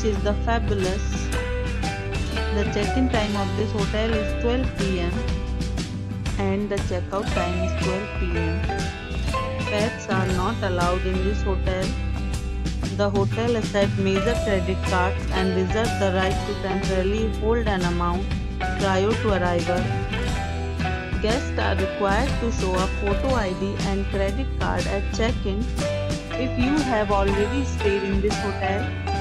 which is the fabulous. The check-in time of this hotel is 12 pm and the checkout time is 12 pm. Pets are not allowed in this hotel. The hotel accepts major credit cards and reserves the right to temporarily hold an amount prior to arrival. Guests are required to show a photo ID and credit card at check-in. If you have already stayed in this hotel,